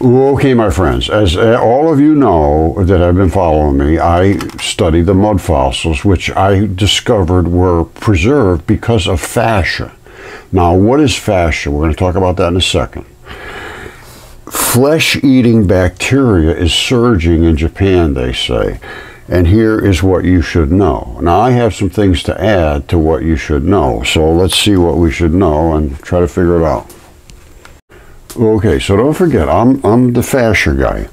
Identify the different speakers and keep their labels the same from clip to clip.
Speaker 1: Okay, my friends, as uh, all of you know that have been following me, I studied the mud fossils, which I discovered were preserved because of fascia. Now, what is fascia? We're going to talk about that in a second. Flesh eating bacteria is surging in Japan, they say. And here is what you should know. Now, I have some things to add to what you should know. So let's see what we should know and try to figure it out. Okay, so don't forget, I'm, I'm the fascia guy.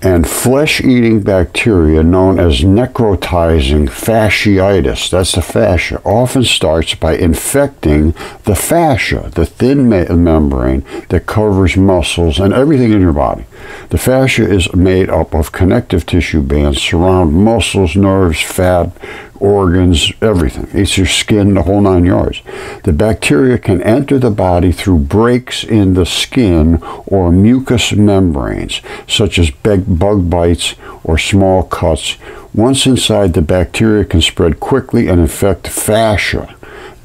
Speaker 1: And flesh-eating bacteria known as necrotizing fasciitis, that's the fascia, often starts by infecting the fascia, the thin membrane that covers muscles and everything in your body. The fascia is made up of connective tissue bands surround muscles, nerves, fat, organs, everything. It's your skin, the whole nine yards. The bacteria can enter the body through breaks in the skin or mucous membranes, such as bug bites or small cuts. Once inside, the bacteria can spread quickly and infect fascia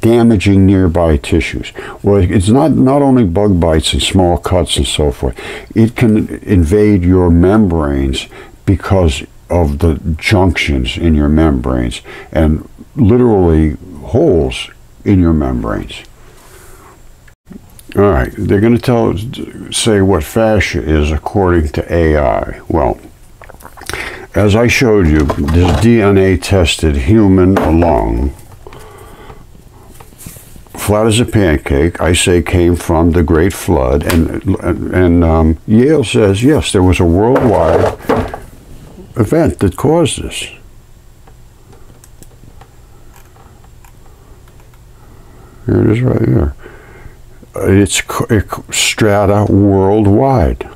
Speaker 1: damaging nearby tissues. Well, it's not, not only bug bites and small cuts and so forth, it can invade your membranes because of the junctions in your membranes and literally holes in your membranes. All right, they're going to tell say what fascia is according to AI. Well, as I showed you, this DNA tested human lung, flat as a pancake, I say came from the Great Flood, and and um, Yale says yes, there was a worldwide event that caused this. Here it is right here. It's strata worldwide.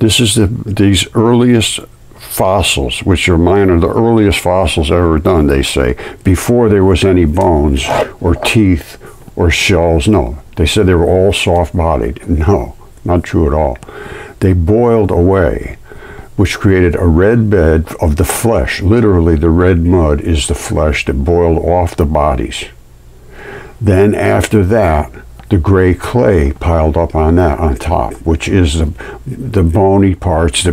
Speaker 1: This is the these earliest fossils, which are mine are the earliest fossils ever done, they say, before there was any bones or teeth or shells. No, they said they were all soft-bodied. No, not true at all. They boiled away which created a red bed of the flesh. Literally, the red mud is the flesh that boiled off the bodies. Then, after that, the gray clay piled up on that on top, which is the, the bony parts that,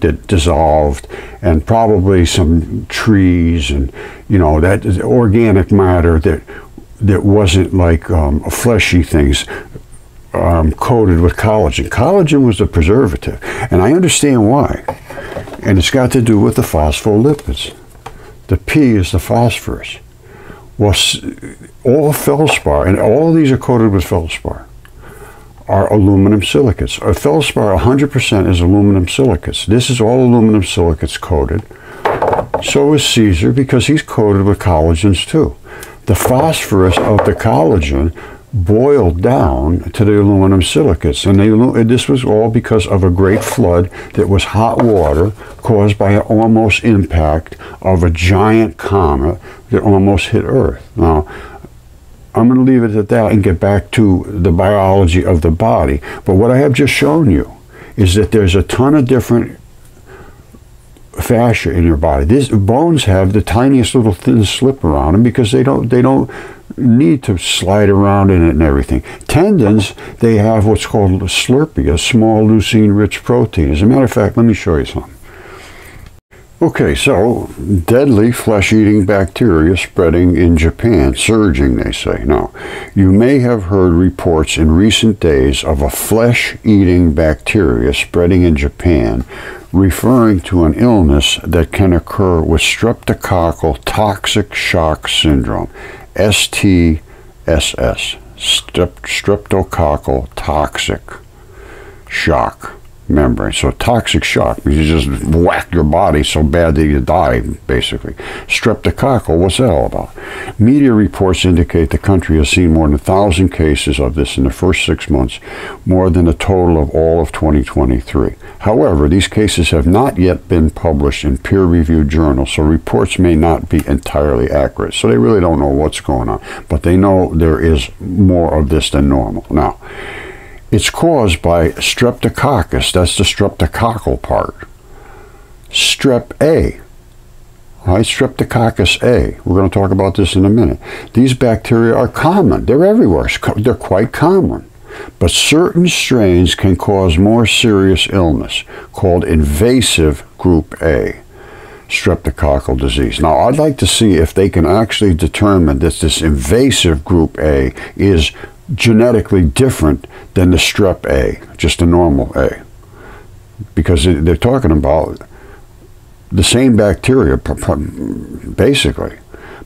Speaker 1: that dissolved, and probably some trees and you know that organic matter that that wasn't like um, fleshy things um, coated with collagen. Collagen was a preservative, and I understand why. And it's got to do with the phospholipids. The P is the phosphorus. Well, all feldspar, and all of these are coated with feldspar, are aluminum silicates. A feldspar 100% is aluminum silicates. This is all aluminum silicates coated. So is Caesar because he's coated with collagens too. The phosphorus of the collagen boiled down to the aluminum silicates. And they, this was all because of a great flood that was hot water caused by an almost impact of a giant comet that almost hit Earth. Now, I'm going to leave it at that and get back to the biology of the body. But what I have just shown you is that there's a ton of different fascia in your body. These bones have the tiniest little thin slip around them because they don't they don't need to slide around in it and everything. Tendons, they have what's called a slurpy, a small leucine-rich protein. As a matter of fact, let me show you something. Okay, so deadly flesh-eating bacteria spreading in Japan, surging, they say. Now, you may have heard reports in recent days of a flesh-eating bacteria spreading in Japan, referring to an illness that can occur with streptococcal toxic shock syndrome, STSS, strep streptococcal toxic shock membrane. So toxic shock you just whack your body so bad that you die, basically. Streptococcal, what's that all about? Media reports indicate the country has seen more than a thousand cases of this in the first six months, more than a total of all of 2023. However, these cases have not yet been published in peer-reviewed journals, so reports may not be entirely accurate. So they really don't know what's going on, but they know there is more of this than normal. Now, it's caused by streptococcus, that's the streptococcal part. Strep A, right? Streptococcus A. We're going to talk about this in a minute. These bacteria are common. They're everywhere. They're quite common. but certain strains can cause more serious illness called invasive group A streptococcal disease. Now, I'd like to see if they can actually determine that this invasive group A is genetically different than the strep A, just a normal A. Because they're talking about the same bacteria, basically,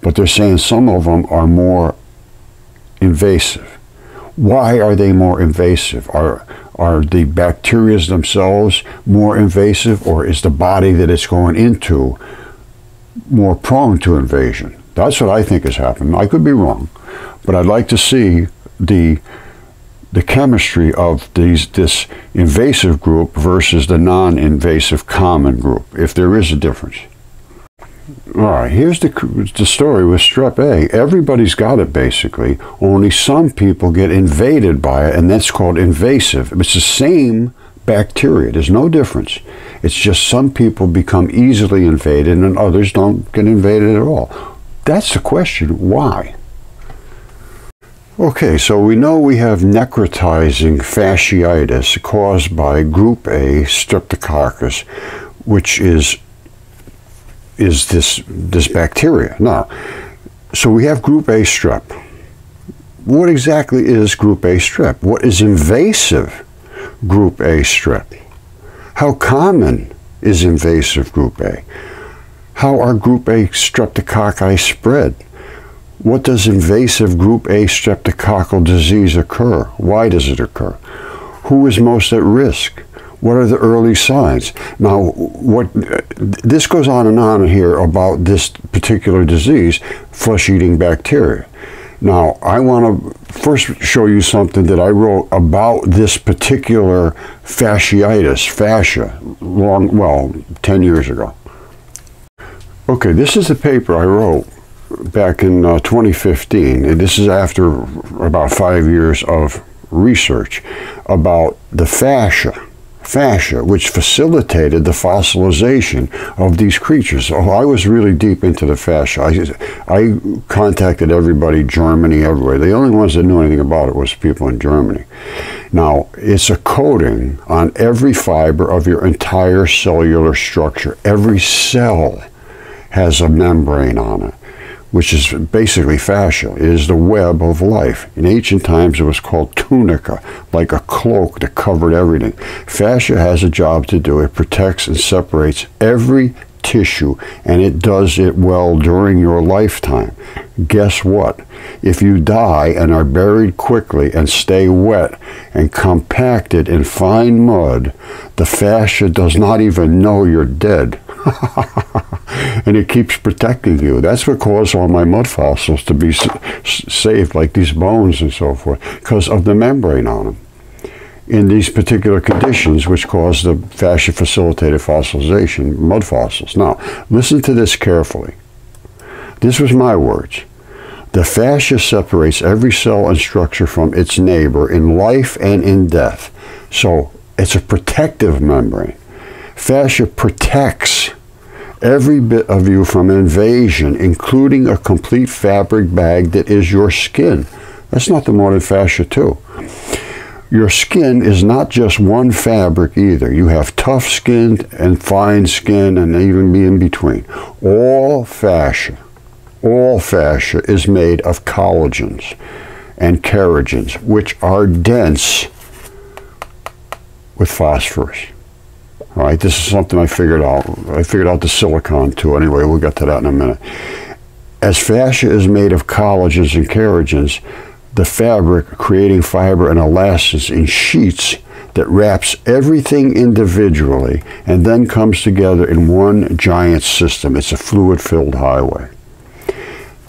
Speaker 1: but they're saying some of them are more invasive. Why are they more invasive? Are are the bacteria themselves more invasive, or is the body that it's going into more prone to invasion? That's what I think has happened. I could be wrong, but I'd like to see the the chemistry of these this invasive group versus the non-invasive common group, if there is a difference. All right, here's the, the story with strep A. Everybody's got it basically, only some people get invaded by it, and that's called invasive. It's the same bacteria, there's no difference. It's just some people become easily invaded and others don't get invaded at all. That's the question why? Okay, so we know we have necrotizing fasciitis caused by group A streptococcus, which is is this this bacteria. Now, so we have group A strep. What exactly is group A strep? What is invasive group A strep? How common is invasive group A? How are group A streptococci spread? What does invasive group A streptococcal disease occur? Why does it occur? Who is most at risk? What are the early signs? Now, what this goes on and on here about this particular disease, flesh-eating bacteria. Now, I want to first show you something that I wrote about this particular fasciitis, fascia, long, well, 10 years ago. Okay, this is the paper I wrote back in uh, 2015, and this is after about five years of research about the fascia fascia, which facilitated the fossilization of these creatures. So I was really deep into the fascia. I, I contacted everybody, Germany, everywhere. The only ones that knew anything about it was people in Germany. Now, it's a coating on every fiber of your entire cellular structure. Every cell has a membrane on it which is basically fascia, it is the web of life. In ancient times, it was called tunica, like a cloak that covered everything. Fascia has a job to do. It protects and separates every tissue, and it does it well during your lifetime. Guess what? If you die and are buried quickly and stay wet and compacted in fine mud, the fascia does not even know you're dead. and it keeps protecting you. That's what caused all my mud fossils to be saved, like these bones and so forth, because of the membrane on them. In these particular conditions, which cause the fascia facilitated fossilization, mud fossils. Now, listen to this carefully. This was my words. The fascia separates every cell and structure from its neighbor in life and in death. So it's a protective membrane. Fascia protects every bit of you from invasion, including a complete fabric bag that is your skin. That's not the modern fascia too. Your skin is not just one fabric either. You have tough skin and fine skin and even be in between. All fascia, all fascia is made of collagens and kerogens, which are dense with phosphorus. All right, this is something I figured out. I figured out the silicon too. Anyway, we'll get to that in a minute. As fascia is made of collagens and kerogens, the fabric creating fiber and elastins in sheets that wraps everything individually and then comes together in one giant system. It's a fluid-filled highway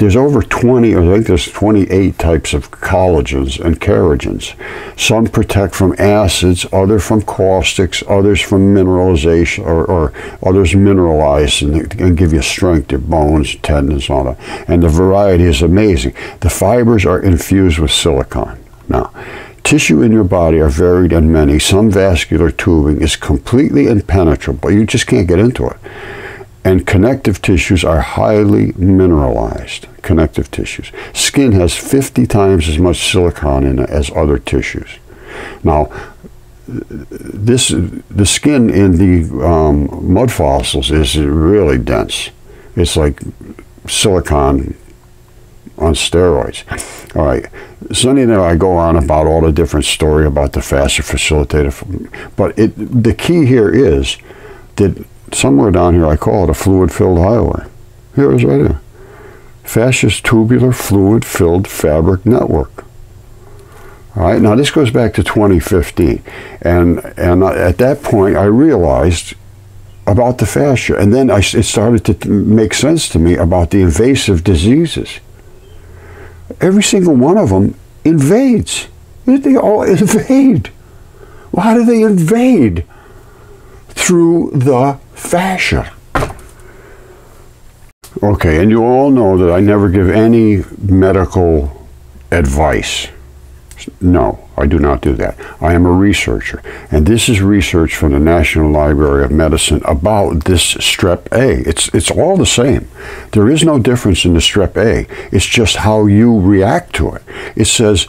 Speaker 1: there's over 20, I think there's 28 types of collagens and kerogens. Some protect from acids, others from caustics, others from mineralization, or, or others mineralize and, and, give you strength to bones, tendons, and all that. And the variety is amazing. The fibers are infused with silicon. Now, tissue in your body are varied and many. Some vascular tubing is completely impenetrable. You just can't get into it and connective tissues are highly mineralized connective tissues. Skin has 50 times as much silicon in it as other tissues. Now, this the skin in the um, mud fossils is really dense. It's like silicon on steroids. All right. Sunday night I go on about all the different story about the faster facilitator, but it the key here is that somewhere down here I call it a fluid-filled highway. Here it is right here. Fascious tubular fluid-filled fabric network. All right. Now this goes back to 2015, and and at that point I realized about the fascia, and then I, it started to make sense to me about the invasive diseases every single one of them invades. They all invade. Well, how do they invade? Through the fascia. Okay, and you all know that I never give any medical advice. No, I do not do that. I am a researcher, and this is research from the National Library of Medicine about this strep A. It's it's all the same. There is no difference in the strep A. It's just how you react to it. It says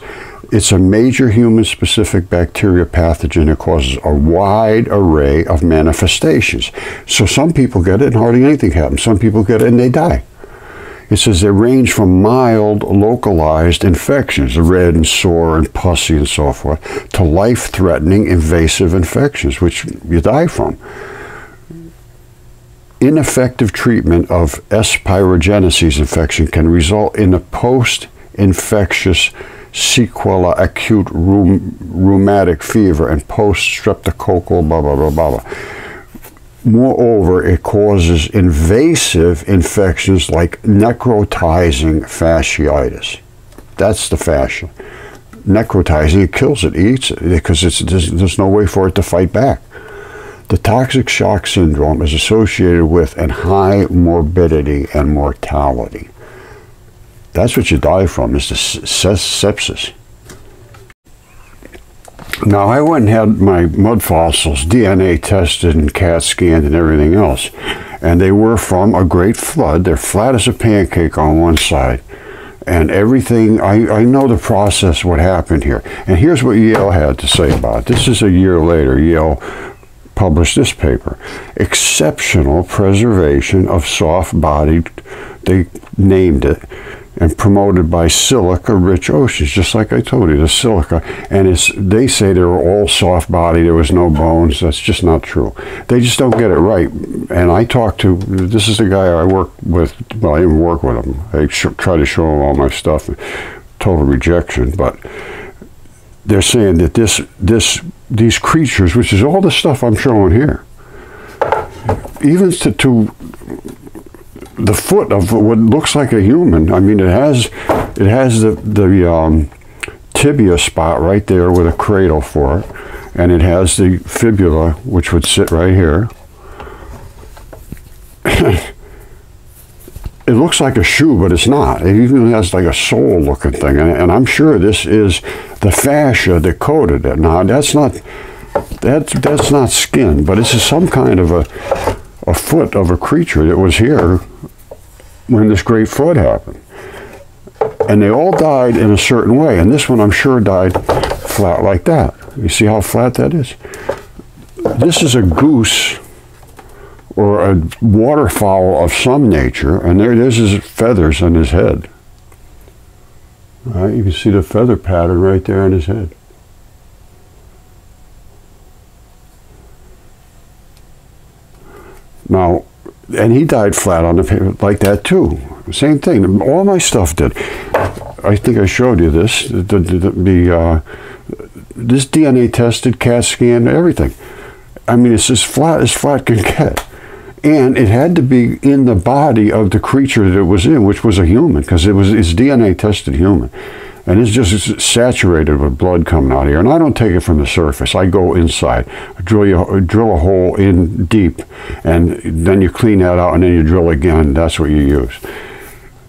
Speaker 1: it's a major human specific bacteria pathogen that causes a wide array of manifestations. So some people get it and hardly anything happens. Some people get it and they die. It says they range from mild, localized infections, the red and sore and pussy and so forth, to life threatening invasive infections, which you die from. Ineffective treatment of S. pyogenes infection can result in a post infectious sequela acute rheumatic fever and post streptococcal blah blah blah blah Moreover, it causes invasive infections like necrotizing fasciitis. That's the fascia. Necrotizing, it kills it, eats it, because there's, there's no way for it to fight back. The toxic shock syndrome is associated with a high morbidity and mortality. That's what you die from, is the sepsis. Now, I went and had my mud fossils DNA tested and CAT scanned and everything else. And they were from a great flood. They're flat as a pancake on one side. And everything, I, I know the process, what happened here. And here's what Yale had to say about it. This is a year later. Yale published this paper. Exceptional preservation of soft bodied, they named it, and promoted by silica rich oceans, just like I told you, the silica. And it's, they say they were all soft body, there was no bones. That's just not true. They just don't get it right. And I talked to, this is the guy I work with, well, I didn't work with him. I try to show him all my stuff, total rejection. But they're saying that this, this, these creatures, which is all the stuff I'm showing here, even to, to the foot of what looks like a human. I mean, it has it has the the um, tibia spot right there with a cradle for it, and it has the fibula, which would sit right here. it looks like a shoe, but it's not. It even has like a sole looking thing, and, and I'm sure this is the fascia that coated it. Now, that's not that's that's not skin, but it's some kind of a a foot of a creature that was here when this great flood happened. And they all died in a certain way. And this one, I'm sure, died flat like that. You see how flat that is? This is a goose or a waterfowl of some nature, and there, there's his feathers on his head. You can see the feather pattern right there on his head. Now, and he died flat on the paper like that too. Same thing. All my stuff did. I think I showed you this. The, the, the, the uh, this DNA tested, CAT scan, everything. I mean, it's as flat as flat can get. And it had to be in the body of the creature that it was in, which was a human, because it was it's DNA tested human and it's just saturated with blood coming out here. And I don't take it from the surface. I go inside, drill you, drill a hole in deep, and then you clean that out, and then you drill again. That's what you use.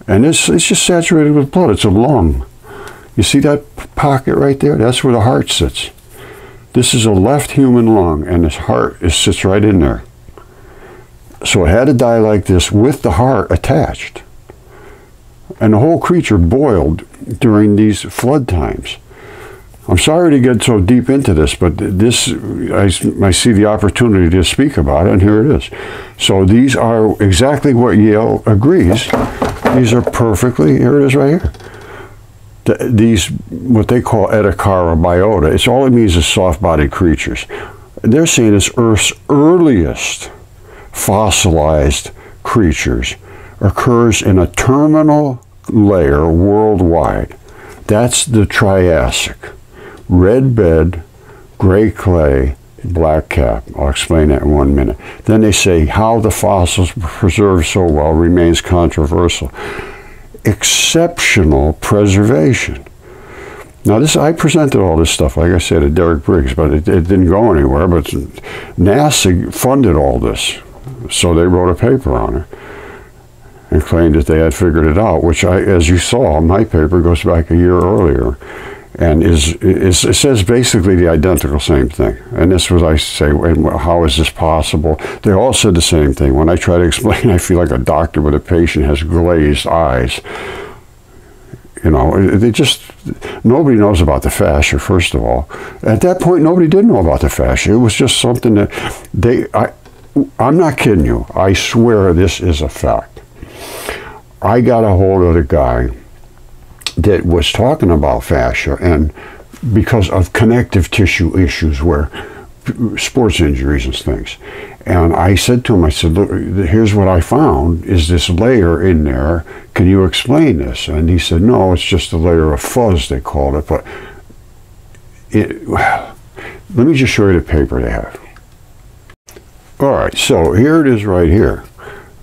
Speaker 1: And it's it's just saturated with blood. It's a lung. You see that pocket right there? That's where the heart sits. This is a left human lung, and this heart is, sits right in there. So it had to die like this with the heart attached and the whole creature boiled during these flood times. I'm sorry to get so deep into this, but this I, I see the opportunity to speak about it, and here it is. So these are exactly what Yale agrees. These are perfectly. Here it is, right here. The, these what they call Ediacara biota. It's all it means is soft-bodied creatures. They're saying it's Earth's earliest fossilized creatures occurs in a terminal layer worldwide. That's the Triassic red bed, gray clay, black cap. I'll explain that in one minute. Then they say how the fossils preserved so well remains controversial. Exceptional preservation. Now, this I presented all this stuff, like I said, to Derek Briggs, but it, it didn't go anywhere. But NASA funded all this, so they wrote a paper on it and claimed that they had figured it out. Which, I, as you saw, my paper goes back a year earlier, and is, is it says basically the identical same thing. And this was I say, how is this possible? They all said the same thing. When I try to explain, I feel like a doctor with a patient has glazed eyes. You know, they just nobody knows about the fascia. First of all, at that point, nobody did know about the fascia. It was just something that they. I, I'm not kidding you. I swear this is a fact. I got a hold of the guy that was talking about fascia and because of connective tissue issues where sports injuries and things. And I said to him, I said, look, here's what I found is this layer in there. Can you explain this? And he said, no, it's just a layer of fuzz, they called it. But it, well, let me just show you the paper they have. All right, so here it is right here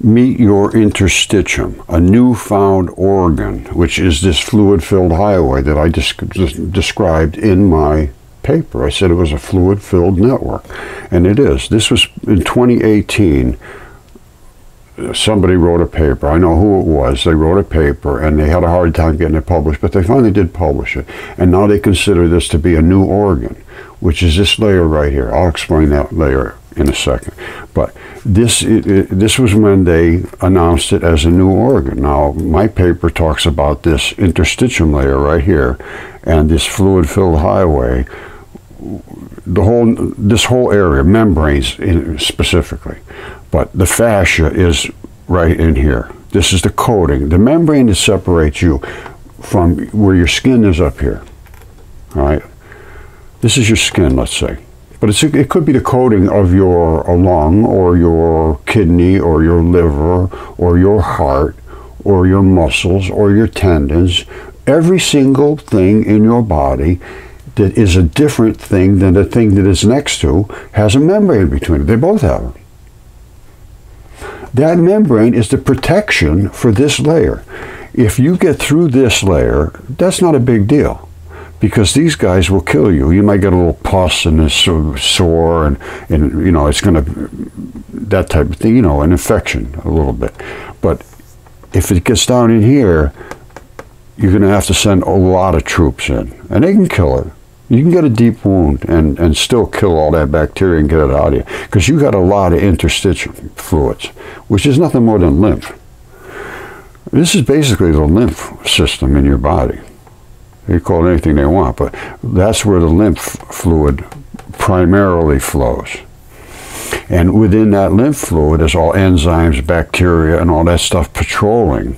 Speaker 1: meet your interstitium, a newfound organ, which is this fluid-filled highway that I described in my paper. I said it was a fluid-filled network, and it is. This was in 2018. Somebody wrote a paper. I know who it was. They wrote a paper, and they had a hard time getting it published, but they finally did publish it. And now they consider this to be a new organ, which is this layer right here. I'll explain that layer in a second. But this it, it, this was when they announced it as a new organ. Now my paper talks about this interstitium layer right here, and this fluid-filled highway. The whole this whole area, membranes in, specifically, but the fascia is right in here. This is the coating, the membrane that separates you from where your skin is up here. All right, this is your skin, let's say but it could be the coating of your lung or your kidney or your liver or your heart or your muscles or your tendons. Every single thing in your body that is a different thing than the thing that is next to has a membrane between it. They both have it. That membrane is the protection for this layer. If you get through this layer, that's not a big deal because these guys will kill you. You might get a little pus and a sore, and, and you know it's going to that type of thing. You know, an infection a little bit. But if it gets down in here, you're going to have to send a lot of troops in, and they can kill it. You can get a deep wound and, and still kill all that bacteria and get it out of you because you got a lot of interstitial fluids, which is nothing more than lymph. This is basically the lymph system in your body. They call it anything they want, but that's where the lymph fluid primarily flows. And within that lymph fluid is all enzymes, bacteria, and all that stuff patrolling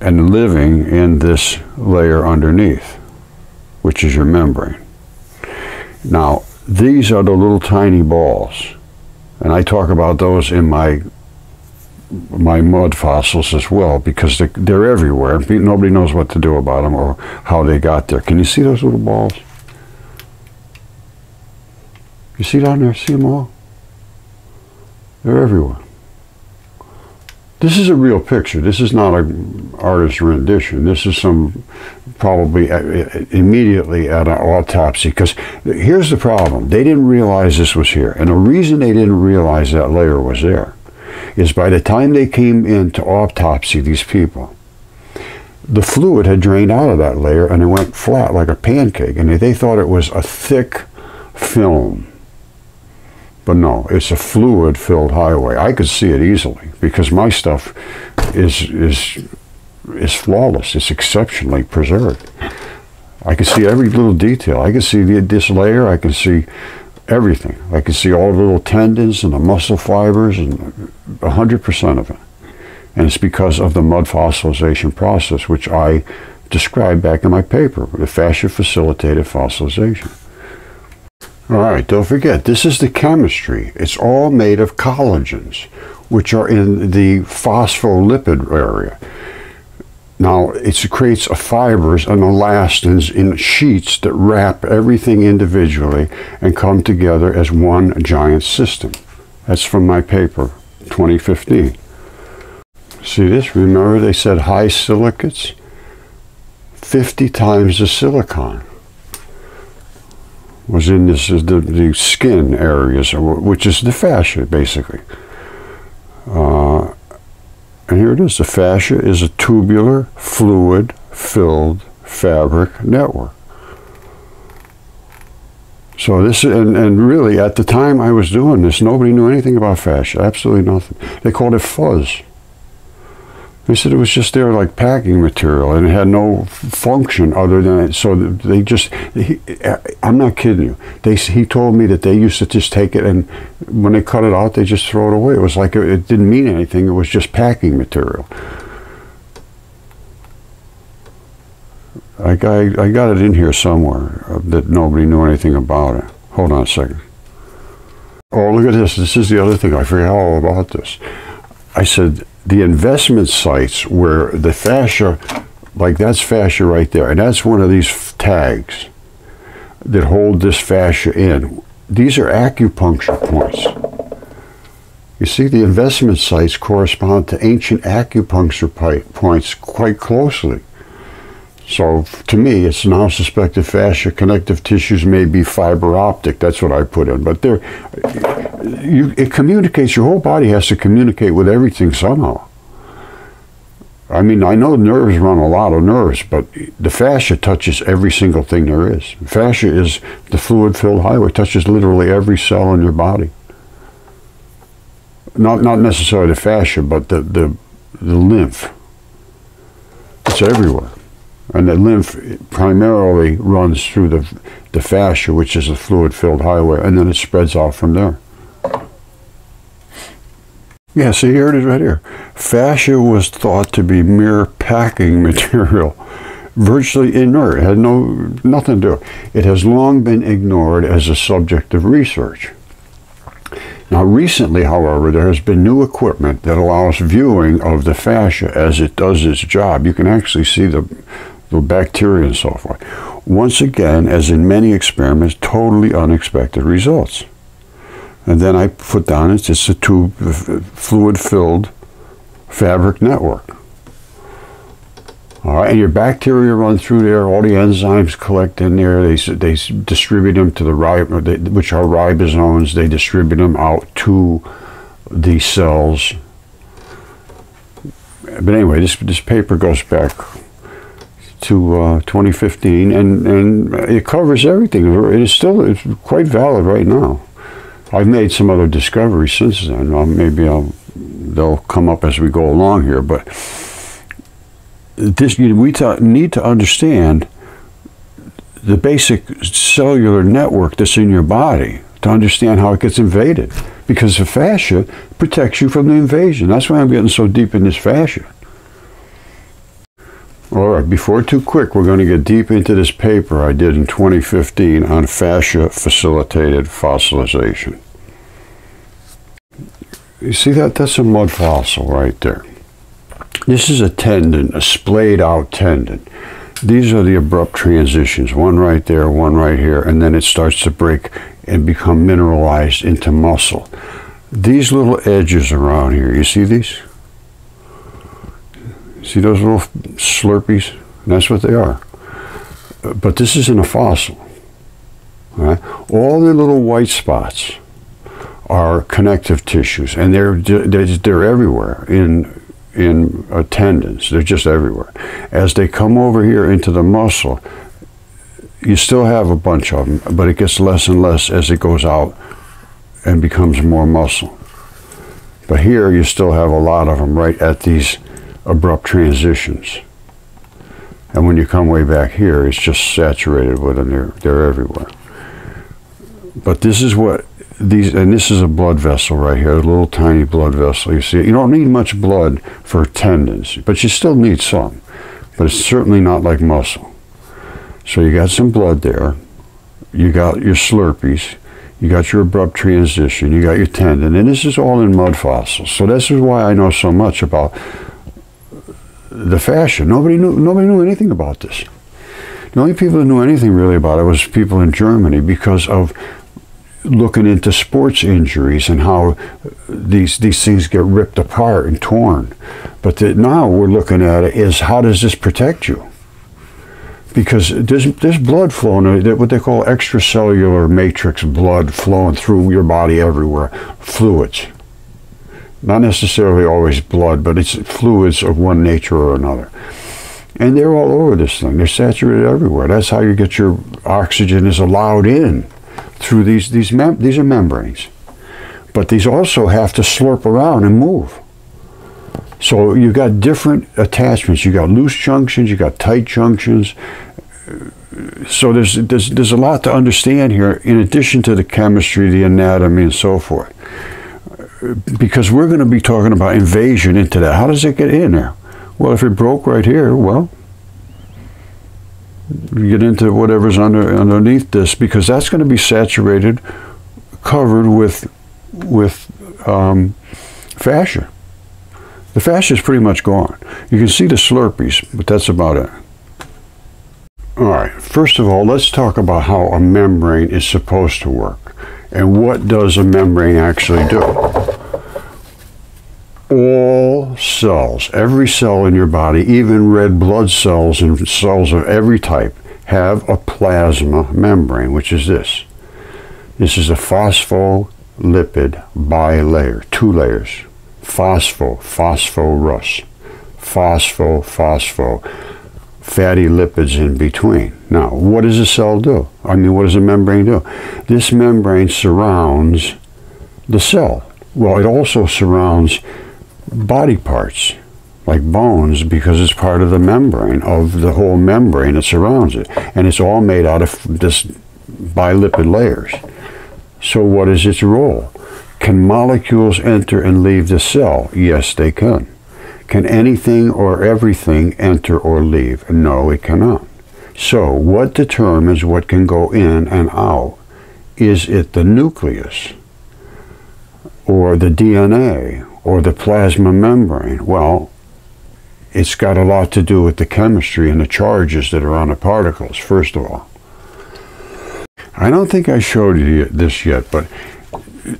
Speaker 1: and living in this layer underneath, which is your membrane. Now, these are the little tiny balls, and I talk about those in my my mud fossils as well because they're, they're everywhere. Nobody knows what to do about them or how they got there. Can you see those little balls? You see down there? See them all? They're everywhere. This is a real picture. This is not an artist's rendition. This is some probably uh, uh, immediately at an autopsy. Because here's the problem. They didn't realize this was here. And the reason they didn't realize that layer was there is by the time they came in to autopsy these people, the fluid had drained out of that layer and it went flat like a pancake. And they thought it was a thick film. But no, it's a fluid filled highway. I could see it easily because my stuff is is is flawless. It's exceptionally preserved. I can see every little detail. I can see the, this layer. I can see everything. I can see all the little tendons and the muscle fibers and 100% of it. And it's because of the mud fossilization process, which I described back in my paper, the fascia facilitated fossilization. All right, don't forget, this is the chemistry. It's all made of collagens, which are in the phospholipid area. Now, it creates fibers and elastins in sheets that wrap everything individually and come together as one giant system. That's from my paper, 2015. See this? Remember they said high silicates? 50 times the silicon was in this the, the skin areas, which is the fascia, basically. Uh, and here it is. The fascia is a tubular, fluid-filled fabric network. So this, and, and really, at the time I was doing this, nobody knew anything about fascia, absolutely nothing. They called it fuzz. They said it was just there like packing material and it had no function other than it. So they just, he, I'm not kidding you. They, he told me that they used to just take it and when they cut it out, they just throw it away. It was like it, it didn't mean anything. It was just packing material. I, I, I got it in here somewhere uh, that nobody knew anything about it. Hold on a second. Oh, look at this. This is the other thing. I forgot all about this. I said, the investment sites where the fascia, like that's fascia right there, and that's one of these tags that hold this fascia in. These are acupuncture points. You see, the investment sites correspond to ancient acupuncture points quite closely. So to me, it's now suspected fascia connective tissues may be fiber optic. That's what I put in. But there, you, it communicates. Your whole body has to communicate with everything somehow. I mean, I know nerves run a lot of nerves, but the fascia touches every single thing there is. Fascia is the fluid-filled highway. It touches literally every cell in your body. Not not necessarily the fascia, but the the, the lymph. It's everywhere. And the lymph primarily runs through the, the fascia, which is a fluid-filled highway, and then it spreads off from there. Yeah, see, here it is right here. Fascia was thought to be mere packing material, virtually inert, had no nothing to do. It has long been ignored as a subject of research. Now, recently, however, there has been new equipment that allows viewing of the fascia as it does its job. You can actually see the the bacteria and so forth. Once again, as in many experiments, totally unexpected results. And then I put down it's just a tube uh, fluid-filled fabric network. All right, and your bacteria run through there. All the enzymes collect in there. They they distribute them to the rib, uh, which are ribosomes. They distribute them out to the cells. But anyway, this this paper goes back to uh, 2015, and, and it covers everything. It is still it's quite valid right now. I've made some other discoveries since then. Well, maybe I'll, they'll come up as we go along here, but this we need to understand the basic cellular network that's in your body to understand how it gets invaded because the fascia protects you from the invasion. That's why I'm getting so deep in this fascia. All right, before too quick, we're going to get deep into this paper I did in 2015 on fascia facilitated fossilization. You see that? That's a mud fossil right there. This is a tendon, a splayed out tendon. These are the abrupt transitions, one right there, one right here, and then it starts to break and become mineralized into muscle. These little edges around here, you see these? See those little slurpees? That's what they are. But this isn't a fossil. Right? All the little white spots are connective tissues, and they're they're, they're everywhere in in uh, tendons. They're just everywhere. As they come over here into the muscle, you still have a bunch of them, but it gets less and less as it goes out and becomes more muscle. But here you still have a lot of them right at these abrupt transitions. And when you come way back here, it's just saturated with them. They're, they're everywhere. But this is what these, and this is a blood vessel right here, a little tiny blood vessel. You see, you don't need much blood for tendons, but you still need some. But it's certainly not like muscle. So you got some blood there. You got your slurpees. You got your abrupt transition. You got your tendon. And this is all in mud fossils. So this is why I know so much about the fascia. Nobody knew, nobody knew anything about this. The only people who knew anything really about it was people in Germany because of looking into sports injuries and how these these things get ripped apart and torn. But the, now we're looking at it is how does this protect you? Because there's, there's blood flowing, uh, what they call extracellular matrix blood flowing through your body everywhere, fluids. Not necessarily always blood, but it's fluids of one nature or another. And they're all over this thing. They're saturated everywhere. That's how you get your oxygen is allowed in through these these mem- these are membranes, but these also have to slurp around and move. So you've got different attachments. You've got loose junctions. you've got tight junctions. So there's there's there's a lot to understand here. In addition to the chemistry, the anatomy, and so forth, because we're going to be talking about invasion into that. How does it get in there? Well, if it broke right here, well, you get into whatever's under underneath this because that's going to be saturated, covered with with um, fascia. The fascia is pretty much gone. You can see the slurpees, but that's about it. All right, first of all, let's talk about how a membrane is supposed to work and what does a membrane actually do all cells, every cell in your body, even red blood cells and cells of every type, have a plasma membrane, which is this. This is a phospholipid bilayer, two layers. Phospho, phosphorus, phospho, phospho, fatty lipids in between. Now, what does a cell do? I mean, what does a membrane do? This membrane surrounds the cell. Well, it also surrounds body parts like bones because it's part of the membrane of the whole membrane that surrounds it. And it's all made out of this bilipid layers. So what is its role? Can molecules enter and leave the cell? Yes they can. Can anything or everything enter or leave? No it cannot. So what determines what can go in and out? Is it the nucleus or the DNA or the plasma membrane? Well, it's got a lot to do with the chemistry and the charges that are on the particles, first of all. I don't think I showed you this yet, but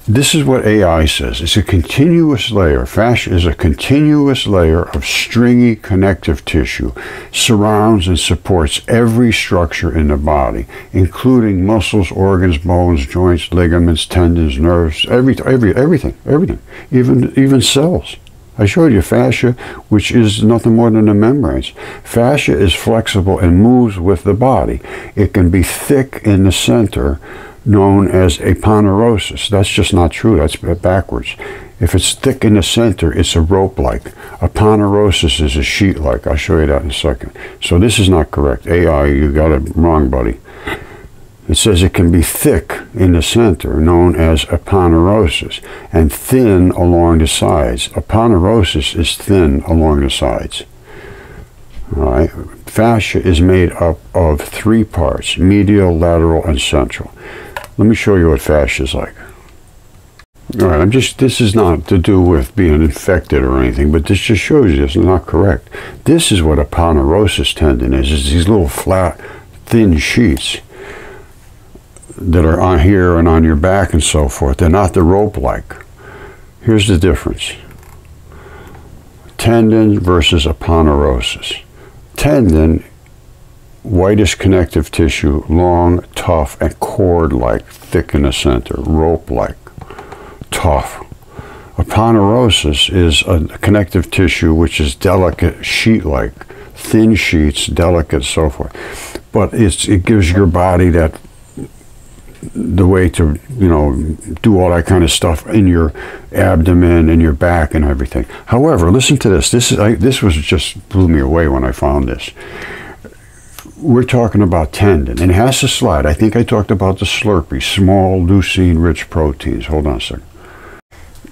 Speaker 1: this is what AI says. It's a continuous layer. Fascia is a continuous layer of stringy connective tissue, surrounds and supports every structure in the body, including muscles, organs, bones, joints, ligaments, tendons, nerves, every, every, everything, everything, even, even cells. I showed you fascia, which is nothing more than the membranes. Fascia is flexible and moves with the body. It can be thick in the center, known as aponeurosis. That's just not true. That's backwards. If it's thick in the center, it's a rope-like. Aponeurosis is a sheet-like. I'll show you that in a second. So this is not correct. AI, you got it wrong, buddy. It says it can be thick in the center, known as aponeurosis, and thin along the sides. Aponeurosis is thin along the sides. All right. Fascia is made up of three parts, medial, lateral, and central. Let me show you what fascia is like. All right, I'm just, this is not to do with being infected or anything, but this just shows you this is not correct. This is what a aponeurosis tendon is, is these little flat, thin sheets that are on here and on your back and so forth. They're not the rope-like. Here's the difference. Tendon versus a aponeurosis. Tendon whitish connective tissue, long, tough, and cord-like, thick in the center, rope-like, tough. Aponeurosis is a connective tissue which is delicate, sheet-like, thin sheets, delicate, so forth. But it's, it gives your body that the way to you know do all that kind of stuff in your abdomen and your back and everything. However, listen to this. This is I, this was just blew me away when I found this. We're talking about tendon, and it has to slide. I think I talked about the Slurpee, small leucine-rich proteins. Hold on a second.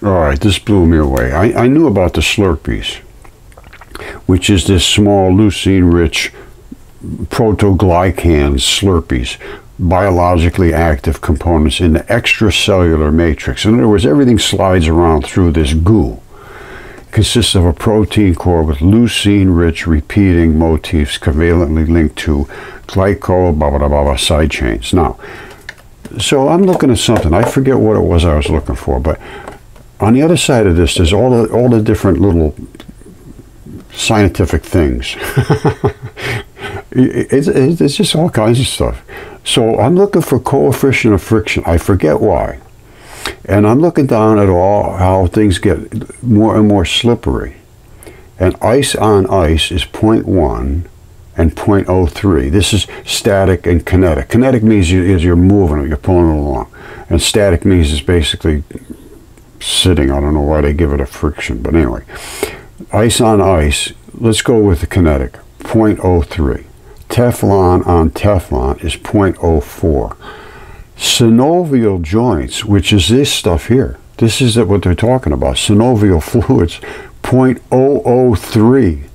Speaker 1: All right, this blew me away. I, I knew about the Slurpees, which is this small leucine-rich proteoglycans, Slurpees, biologically active components in the extracellular matrix. In other words, everything slides around through this goo. Consists of a protein core with leucine-rich repeating motifs covalently linked to glyco blah, blah, blah, blah, side chains. Now, so I'm looking at something. I forget what it was I was looking for, but on the other side of this, there's all the all the different little scientific things. it's, it's just all kinds of stuff. So I'm looking for coefficient of friction. I forget why. And I'm looking down at all how things get more and more slippery. And ice on ice is 0.1 and 0.03. This is static and kinetic. Kinetic means you, is you're moving it, you're pulling it along. And static means it's basically sitting. I don't know why they give it a friction, but anyway. Ice on ice, let's go with the kinetic, 0.03. Teflon on Teflon is 0.04. Synovial joints, which is this stuff here, this is what they're talking about, synovial fluids, 0.003.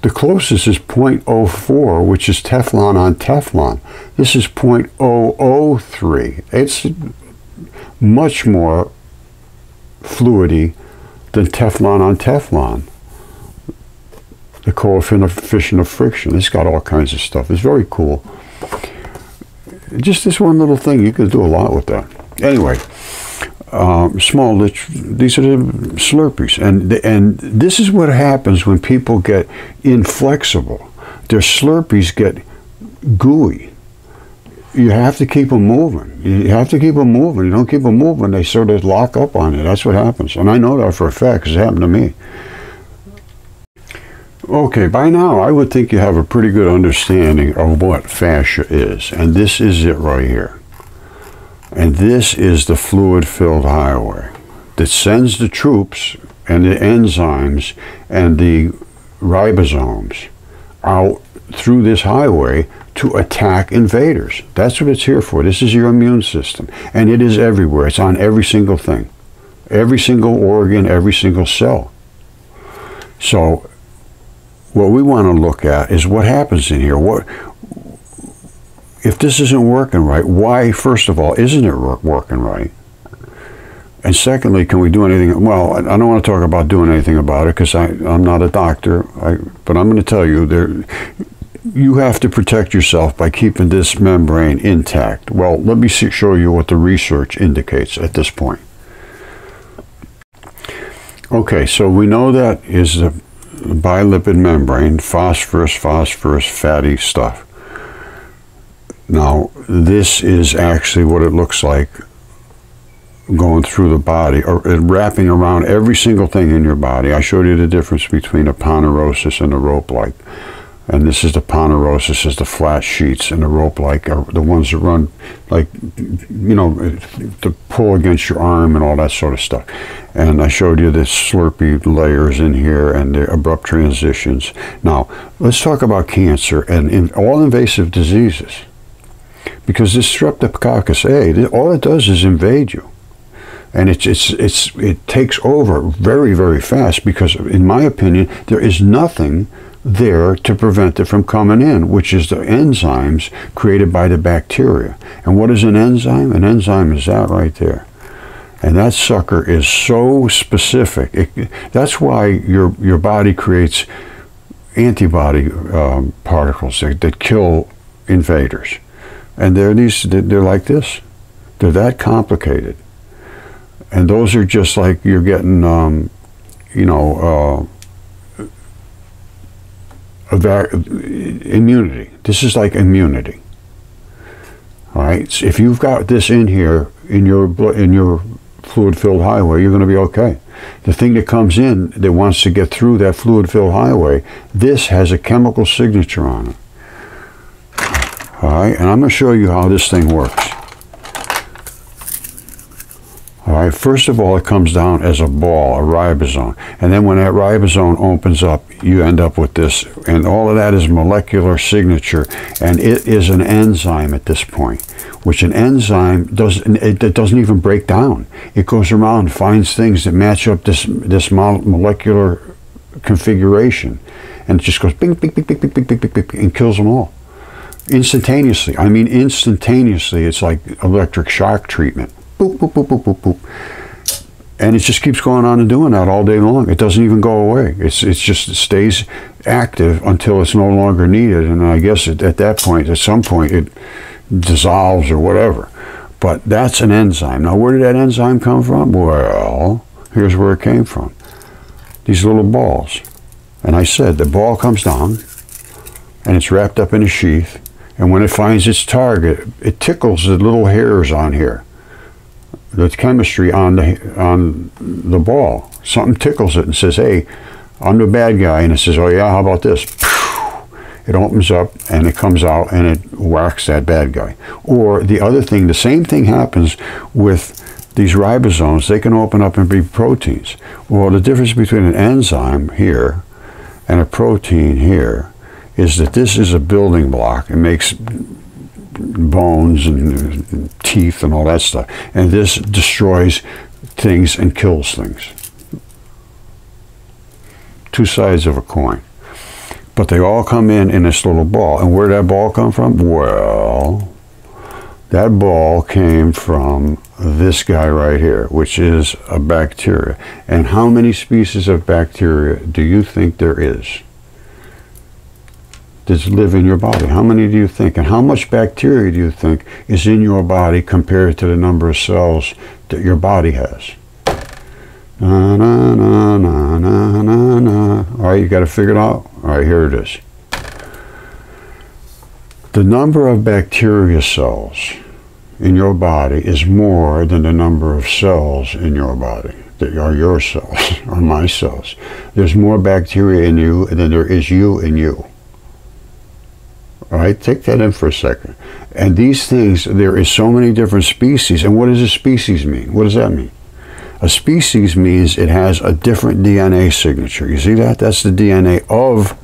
Speaker 1: The closest is 0.04, which is Teflon on Teflon. This is 0.003. It's much more fluidy than Teflon on Teflon the coefficient of friction. It's got all kinds of stuff. It's very cool. Just this one little thing, you could do a lot with that. Anyway, um, small, these are the Slurpees. And, and this is what happens when people get inflexible. Their Slurpees get gooey. You have to keep them moving. You have to keep them moving. You don't keep them moving, they sort of lock up on you. That's what happens. And I know that for a fact because it happened to me. Okay, by now I would think you have a pretty good understanding of what fascia is. And this is it right here. And this is the fluid-filled highway that sends the troops and the enzymes and the ribosomes out through this highway to attack invaders. That's what it's here for. This is your immune system. And it is everywhere. It's on every single thing. Every single organ, every single cell. So what we want to look at is what happens in here. What if this isn't working right? Why, first of all, isn't it working right? And secondly, can we do anything? Well, I don't want to talk about doing anything about it because I'm not a doctor. I, but I'm going to tell you there. You have to protect yourself by keeping this membrane intact. Well, let me see, show you what the research indicates at this point. Okay, so we know that is the bilipid membrane, phosphorus, phosphorus, fatty stuff. Now, this is actually what it looks like going through the body, or uh, wrapping around every single thing in your body. I showed you the difference between aponeurosis and a rope-like. And this is the ponderosa, this is the flat sheets, and the rope-like are uh, the ones that run, like, you know, to pull against your arm and all that sort of stuff. And I showed you the slurpy layers in here and the abrupt transitions. Now, let's talk about cancer and in all invasive diseases. Because this Streptococcus A, all it does is invade you and it's it's it's it takes over very very fast because in my opinion there is nothing there to prevent it from coming in, which is the enzymes created by the bacteria. And what is an enzyme? An enzyme is that right there. And that sucker is so specific. It, that's why your, your body creates antibody um, particles that, that kill invaders. And they're, these, they're like this. They're that complicated. And those are just like you're getting, um, you know, uh, immunity. This is like immunity. All right. So if you've got this in here in your in your fluid-filled highway, you're going to be okay. The thing that comes in that wants to get through that fluid-filled highway, this has a chemical signature on it. All right, and I'm going to show you how this thing works. Right, first of all, it comes down as a ball, a ribosome. And then when that ribosome opens up, you end up with this. And all of that is molecular signature. And it is an enzyme at this point, which an enzyme does, it, it doesn't even break down. It goes around, finds things that match up this, this molecular configuration. And it just goes bing, bing, bing, bing, bing, bing, bing, bing, bing, and kills them all. Instantaneously. I mean, instantaneously. It's like electric shock treatment boop, boop, boop, boop, boop, boop. And it just keeps going on and doing that all day long. It doesn't even go away. It's it's just it stays active until it's no longer needed. And I guess at, at that point, at some point, it dissolves or whatever. But that's an enzyme. Now, where did that enzyme come from? Well, here's where it came from. These little balls. And I said the ball comes down and it's wrapped up in a sheath. And when it finds its target, it tickles the little hairs on here the chemistry on the on the ball. Something tickles it and says, "Hey, I'm the bad guy," and it says, "Oh yeah, how about this?" It opens up and it comes out and it whacks that bad guy. Or the other thing, the same thing happens with these ribosomes. They can open up and be proteins. Well, the difference between an enzyme here and a protein here is that this is a building block. It makes bones and teeth and all that stuff. And this destroys things and kills things. Two sides of a coin. But they all come in in this little ball. And where did that ball come from? Well, that ball came from this guy right here, which is a bacteria. And how many species of bacteria do you think there is? That live in your body? How many do you think? And how much bacteria do you think is in your body compared to the number of cells that your body has? Na, na, na, na, na, na, na. All right, you got to figure it out? All right, here it is. The number of bacteria cells in your body is more than the number of cells in your body that are your cells or my cells. There's more bacteria in you than there is you in you. All right, take that in for a second. And these things, there is so many different species. And what does a species mean? What does that mean? A species means it has a different DNA signature. You see that? That's the DNA of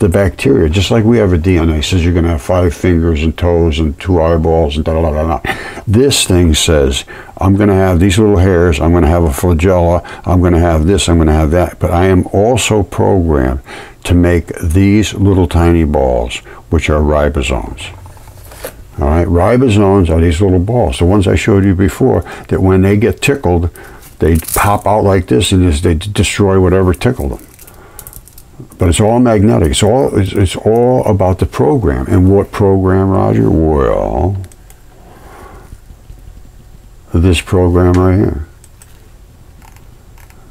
Speaker 1: the bacteria. Just like we have a DNA says you're going to have five fingers and toes and two eyeballs and da da da da. This thing says I'm going to have these little hairs. I'm going to have a flagella. I'm going to have this. I'm going to have that. But I am also programmed to make these little tiny balls, which are ribosomes. All right, ribosomes are these little balls, the ones I showed you before, that when they get tickled, they pop out like this and they destroy whatever tickled them. But it's all magnetic. It's all, it's, it's all about the program. And what program, Roger? Well, this program right here.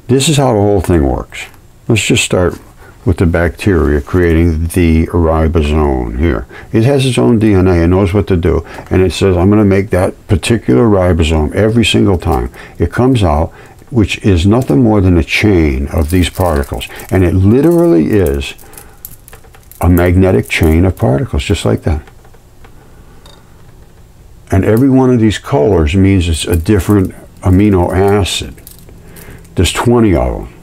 Speaker 1: This is how the whole thing works. Let's just start with the bacteria creating the ribosome here. It has its own DNA and knows what to do. And it says, I'm going to make that particular ribosome every single time. It comes out, which is nothing more than a chain of these particles. And it literally is a magnetic chain of particles, just like that. And every one of these colors means it's a different amino acid. There's 20 of them.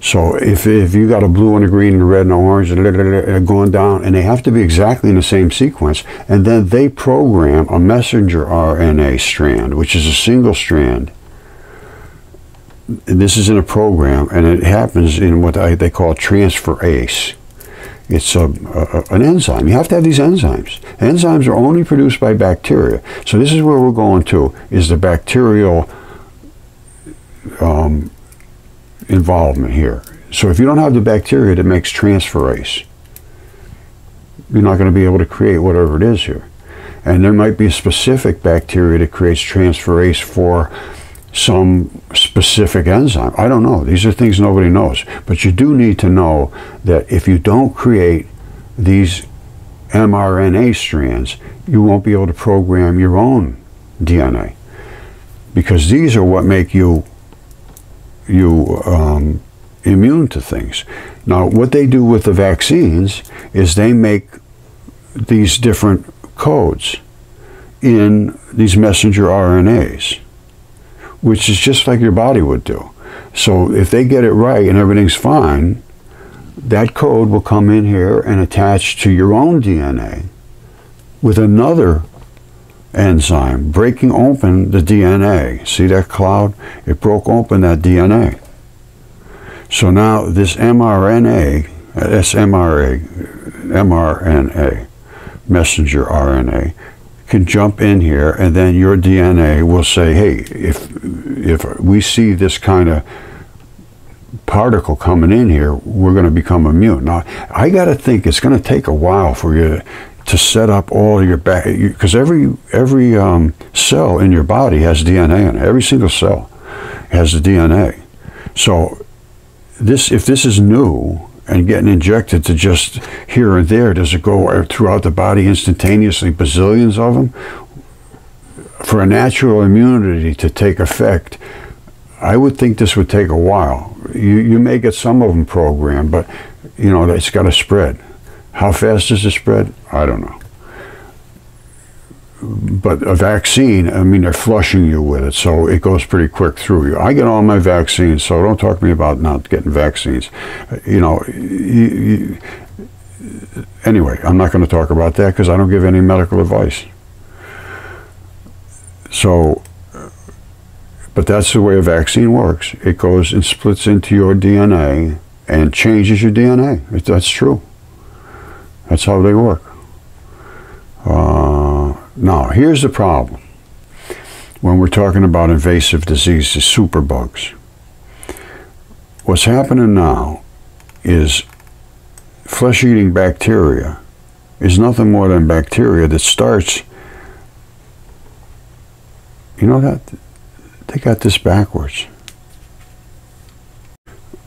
Speaker 1: So if, if you got a blue and a green and a red and an orange and going down, and they have to be exactly in the same sequence, and then they program a messenger RNA strand, which is a single strand. This is in a program, and it happens in what I, they call transferase. It's a, a, an enzyme. You have to have these enzymes. Enzymes are only produced by bacteria. So this is where we're going to, is the bacterial um, involvement here. So if you don't have the bacteria that makes transferase, you're not going to be able to create whatever it is here. And there might be a specific bacteria that creates transferase for some specific enzyme. I don't know. These are things nobody knows. But you do need to know that if you don't create these mRNA strands, you won't be able to program your own DNA. Because these are what make you you um, immune to things. Now, what they do with the vaccines is they make these different codes in these messenger RNAs, which is just like your body would do. So if they get it right and everything's fine, that code will come in here and attach to your own DNA with another enzyme breaking open the DNA. See that cloud? It broke open that DNA. So now this mRNA, SMRA, mRNA, messenger RNA, can jump in here and then your DNA will say, hey, if, if we see this kind of particle coming in here, we're going to become immune. Now, I got to think it's going to take a while for you to set up all your back because every every um, cell in your body has DNA in it. Every single cell has the DNA. So this if this is new and getting injected to just here and there, does it go throughout the body instantaneously, bazillions of them? For a natural immunity to take effect, I would think this would take a while. You, you may get some of them programmed, but you know, it's got to spread. How fast does it spread? I don't know. But a vaccine, I mean, they're flushing you with it, so it goes pretty quick through you. I get all my vaccines, so don't talk to me about not getting vaccines. You know, you, you, anyway, I'm not going to talk about that because I don't give any medical advice. So, but that's the way a vaccine works. It goes and splits into your DNA and changes your DNA. That's true. That's how they work. Uh, now, here's the problem. When we're talking about invasive diseases, superbugs, what's happening now is flesh-eating bacteria is nothing more than bacteria that starts, you know that, they got this backwards.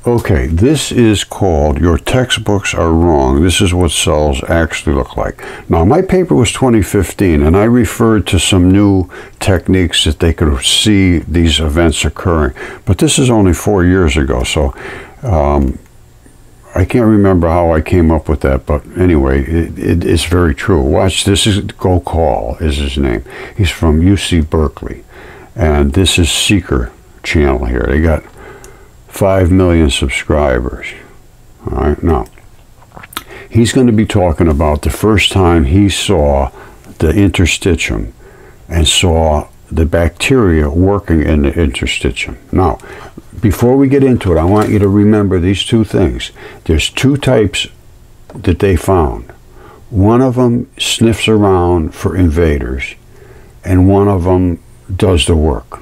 Speaker 1: Okay, this is called Your Textbooks Are Wrong. This is what cells actually look like. Now, my paper was 2015, and I referred to some new techniques that they could see these events occurring. But this is only four years ago, so um, I can't remember how I came up with that. But anyway, it, it, it's very true. Watch, this is Gokul is his name. He's from UC Berkeley, and this is Seeker channel here. They got 5 million subscribers. All right, now, he's going to be talking about the first time he saw the interstitium and saw the bacteria working in the interstitium. Now, before we get into it, I want you to remember these two things. There's two types that they found. One of them sniffs around for invaders, and one of them does the work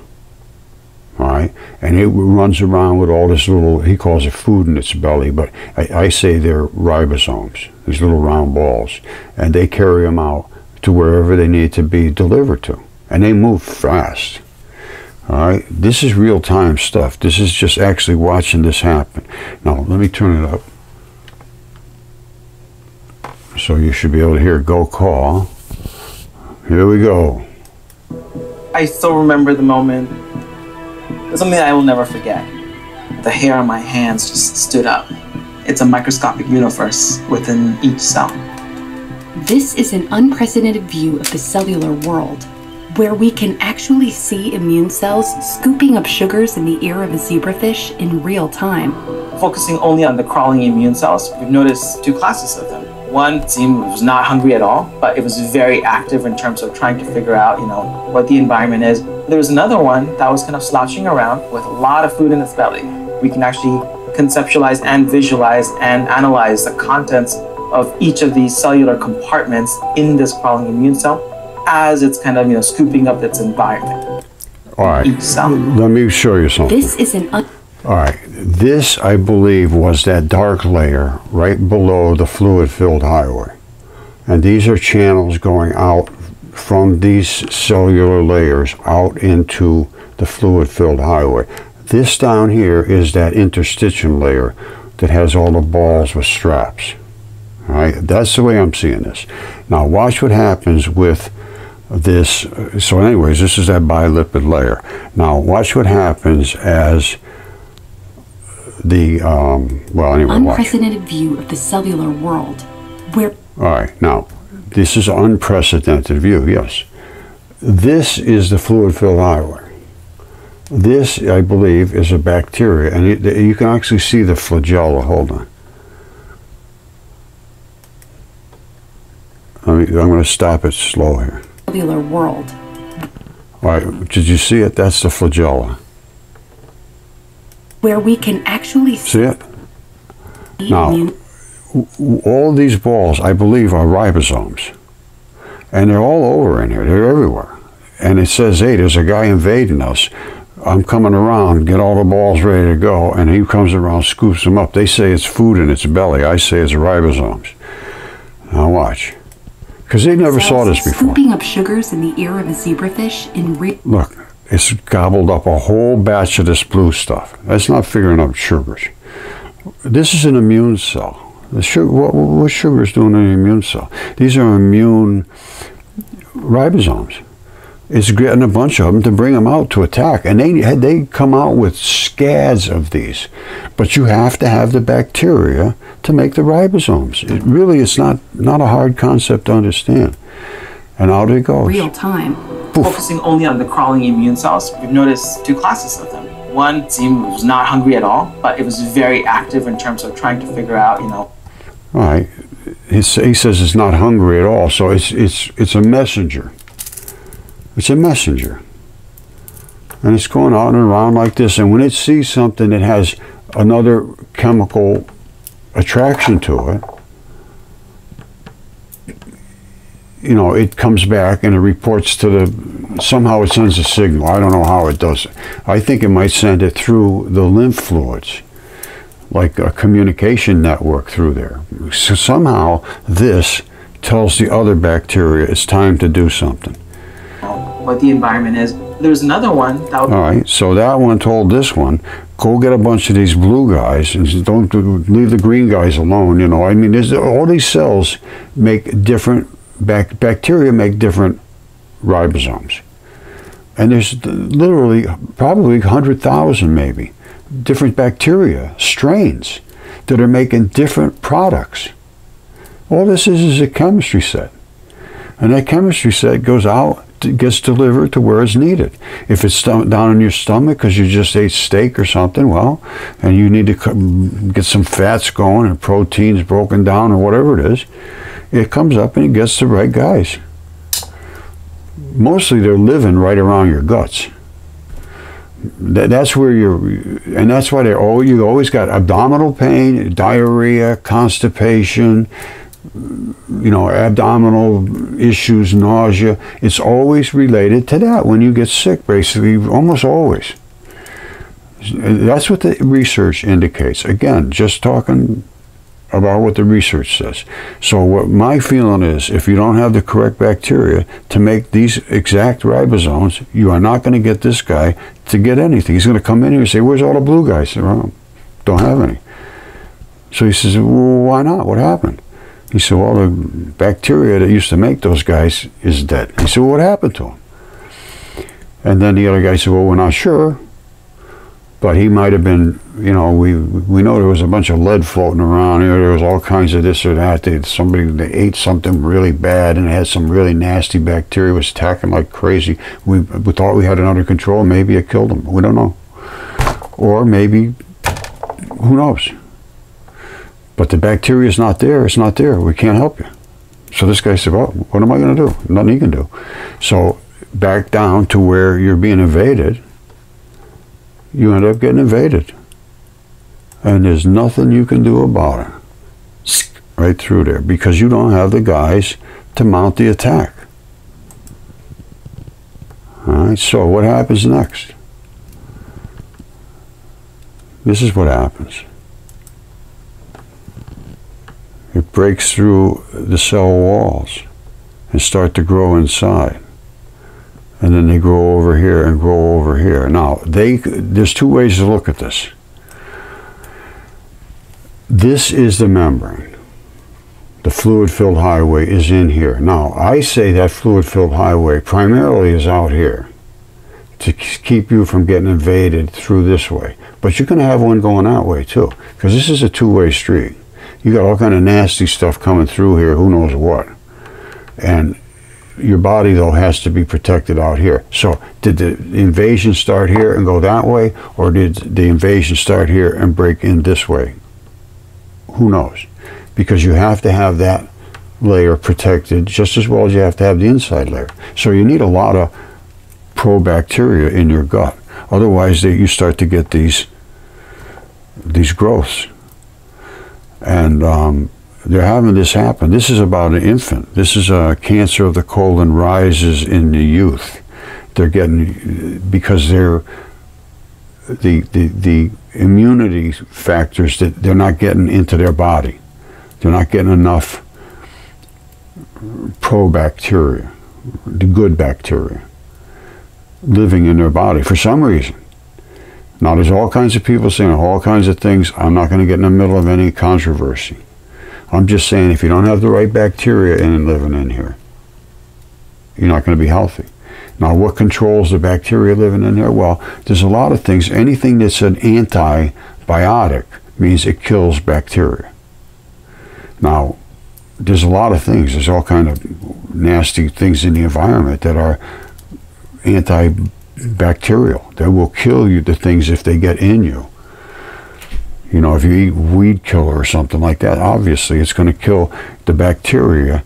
Speaker 1: all right? And it runs around with all this little, he calls it food in its belly, but I, I say they're ribosomes, these little round balls. And they carry them out to wherever they need to be delivered to. And they move fast. All right, this is real time stuff. This is just actually watching this happen. Now, let me turn it up. So you should be able to hear Gokul. Here we go.
Speaker 2: I still remember the moment it's something I will never forget. The hair on my hands just stood up. It's a microscopic universe within each cell.
Speaker 3: This is an unprecedented view of the cellular world, where we can actually see immune cells scooping up sugars in the ear of a zebrafish in real time.
Speaker 2: Focusing only on the crawling immune cells, we've noticed two classes of them. One team was not hungry at all, but it was very active in terms of trying to figure out, you know, what the environment is. There was another one that was kind of slouching around with a lot of food in its belly. We can actually conceptualize and visualize and analyze the contents of each of these cellular compartments in this crawling immune cell as it's kind of, you know, scooping up its environment.
Speaker 1: All right.
Speaker 2: Each cell.
Speaker 1: Let me show you something.
Speaker 3: This is an
Speaker 1: all right, this I believe was that dark layer right below the fluid filled highway. And these are channels going out from these cellular layers out into the fluid filled highway. This down here is that interstitium layer that has all the balls with straps. All right, that's the way I'm seeing this. Now watch what happens with this. So anyways, this is that bilipid layer. Now watch what happens as the um, well anyway
Speaker 3: unprecedented
Speaker 1: watch.
Speaker 3: view of the cellular world where
Speaker 1: all right now this is unprecedented view yes this is the fluid filled highway This, I believe, is a bacteria, and it, you can actually see the flagella. Hold on. I I'm going to stop it slow here.
Speaker 3: Cellular world.
Speaker 1: All right, did you see it? That's the flagella.
Speaker 3: Where we can actually see,
Speaker 1: it? Now, all these balls, I believe, are ribosomes. And they're all over in here. They're everywhere. And it says, hey, there's a guy invading us. I'm coming around, get all the balls ready to go. And he comes around, scoops them up. They say it's food in its belly. I say it's ribosomes. Now watch. Because they never saw this before.
Speaker 3: scooping up sugars in the ear of a zebrafish in real
Speaker 1: Look, it's gobbled up a whole batch of this blue stuff. That's not figuring out sugars. This is an immune cell. Sugar, what, what sugar is doing in an immune cell? These are immune ribosomes. It's getting a bunch of them to bring them out to attack, and they they come out with scads of these. But you have to have the bacteria to make the ribosomes. It really is not not a hard concept to understand. And out it goes.
Speaker 3: real time.
Speaker 2: Focusing only on the crawling immune cells, we've noticed two classes of them. One team was not hungry at all, but it was very active in terms of trying to figure out, you know,
Speaker 1: All right. He, he says it's not hungry at all, so it's it's it's a messenger. It's a messenger, and it's going out and around like this. And when it sees something that has another chemical attraction to it, you know, it comes back and it reports to the. Somehow it sends a signal. I don't know how it does it. I think it might send it through the lymph fluids like a communication network through there. So somehow this tells the other bacteria it's time to do something.
Speaker 2: what the environment is. There's another one that
Speaker 1: All right, so that one told this one, go get a bunch of these blue guys and don't leave the green guys alone. You know, I mean, all these cells make different bac- bacteria make different ribosomes, and there's literally probably hundred thousand maybe different bacteria strains that are making different products. All this is is a chemistry set. And that chemistry set goes out, gets delivered to where it's needed. If it's down in your stomach because you just ate steak or something, well, and you need to get some fats going and proteins broken down or whatever it is, it comes up and it gets the right guys. Mostly they're living right around your guts. That, that's where you're, and that's why they all you always got abdominal pain, diarrhea, constipation, you know, abdominal issues, nausea. It's always related to that when you get sick, basically, almost always. That's what the research indicates. Again, just talking about what the research says. So, what my feeling is if you don't have the correct bacteria to make these exact ribosomes, you are not going to get this guy to get anything. He's going to come in here and say, Where's all the blue guys? I said, Well, don't have any. So he says, well, Why not? What happened? He said, Well, the bacteria that used to make those guys is dead. He said, well, What happened to them? And then the other guy said, Well, we're not sure. But he might have been, you know, we we know there was a bunch of lead floating around here. There was all kinds of this or that. They, somebody they ate something really bad and had some really nasty bacteria was attacking like crazy. We we thought we had it under control. Maybe it killed them. We don't know. Or maybe, who knows? But the bacteria is not there. It's not there. We can't help you. So this guy said, well, what am I going to do? Nothing he can do. So back down to where you're being invaded, you end up getting invaded. And there's nothing you can do about it. Right through there because you don't have the guys to mount the attack. All right, so what happens next? This is what happens. It breaks through the cell walls and start to grow inside. And then they grow over here and grow over here. Now, they there's two ways to look at this. This is the membrane. The fluid-filled highway is in here. Now, I say that fluid-filled highway primarily is out here to keep you from getting invaded through this way. But you're going to have one going that way too, because this is a two-way street. You got all kind of nasty stuff coming through here, who knows what. And your body though has to be protected out here. So did the invasion start here and go that way, or did the invasion start here and break in this way? Who knows? Because you have to have that layer protected just as well as you have to have the inside layer. So you need a lot of probacteria in your gut. Otherwise, they, you start to get these these growths, and um, they're having this happen. This is about an infant. This is a cancer of the colon rises in the youth. They're getting because they're the the the immunity factors that they're not getting into their body. They're not getting enough probacteria, the good bacteria, living in their body for some reason. Now, there's all kinds of people saying all kinds of things. I'm not going to get in the middle of any controversy. I'm just saying if you don't have the right bacteria in living in here, you're not going to be healthy. Now, what controls the bacteria living in there? Well, there's a lot of things. Anything that's an antibiotic means it kills bacteria. Now, there's a lot of things. There's all kind of nasty things in the environment that are antibacterial. That will kill you. The things if they get in you. You know, if you eat weed killer or something like that, obviously it's going to kill the bacteria,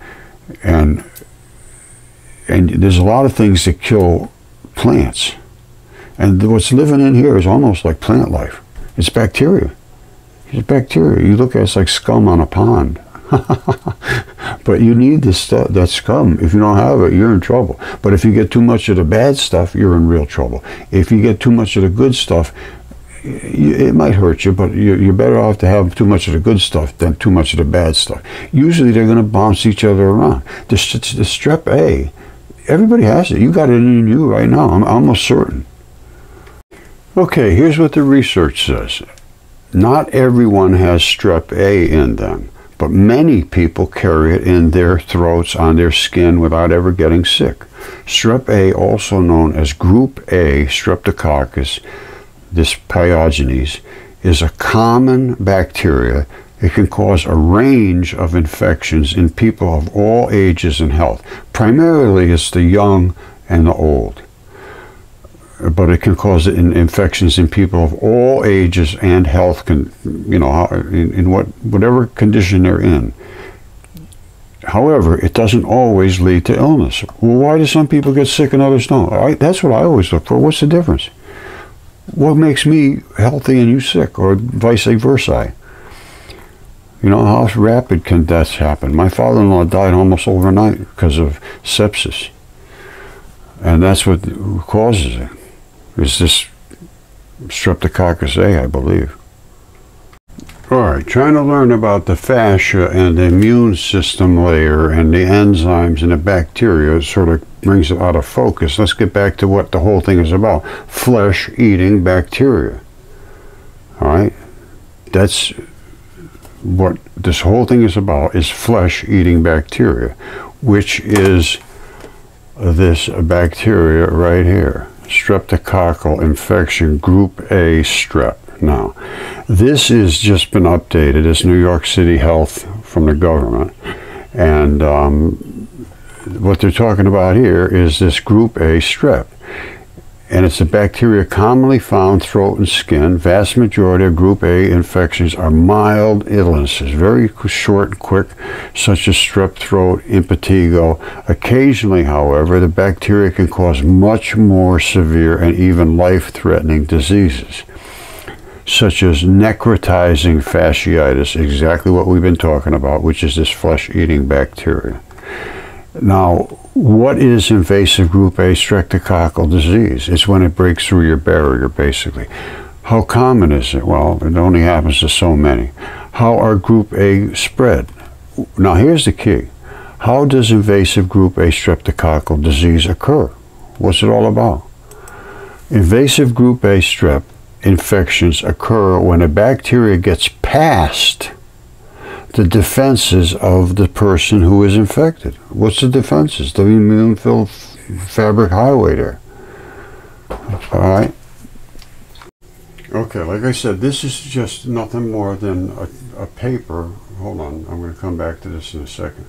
Speaker 1: and and there's a lot of things that kill plants. And what's living in here is almost like plant life. It's bacteria. It's bacteria. You look at it, it's like scum on a pond. but you need this stuff, that scum. If you don't have it, you're in trouble. But if you get too much of the bad stuff, you're in real trouble. If you get too much of the good stuff, it might hurt you, but you're better off to have too much of the good stuff than too much of the bad stuff. Usually they're going to bounce each other around. The, the strep A, everybody has it. You got it in you right now. I'm almost certain. Okay, here's what the research says. Not everyone has strep A in them but many people carry it in their throats, on their skin, without ever getting sick. Strep A, also known as Group A Streptococcus, S. pyogenes, is a common bacteria. It can cause a range of infections in people of all ages and health. Primarily, it's the young and the old but it can cause infections in people of all ages and health, can, you know, in, in what whatever condition they're in. However, it doesn't always lead to illness. Well, why do some people get sick and others don't? I, that's what I always look for. What's the difference? What makes me healthy and you sick, or vice versa? You know, how rapid can deaths happen? My father-in-law died almost overnight because of sepsis. And that's what causes it is this Streptococcus A, I believe. All right, trying to learn about the fascia and the immune system layer and the enzymes and the bacteria sort of brings it out of focus. Let's get back to what the whole thing is about. Flesh-eating bacteria. All right? That's what this whole thing is about, is flesh-eating bacteria, which is this bacteria right here streptococcal infection group A strep. Now, this has just been updated It's New York City Health from the government. And um, what they're talking about here is this group A strep and it's a bacteria commonly found throat and skin. Vast majority of group A infections are mild illnesses, very short and quick, such as strep throat, impetigo. Occasionally, however, the bacteria can cause much more severe and even life-threatening diseases such as necrotizing fasciitis, exactly what we've been talking about, which is this flesh-eating bacteria. Now, what is invasive group A streptococcal disease? It's when it breaks through your barrier, basically. How common is it? Well, it only happens to so many. How are group A spread? Now, here's the key. How does invasive group A streptococcal disease occur? What's it all about? Invasive group A strep infections occur when a bacteria gets past the defenses of the person who is infected. What's the defenses? The immune fabric highway there. All right. Okay, like I said, this is just nothing more than a, a paper. Hold on, I'm going to come back to this in a second.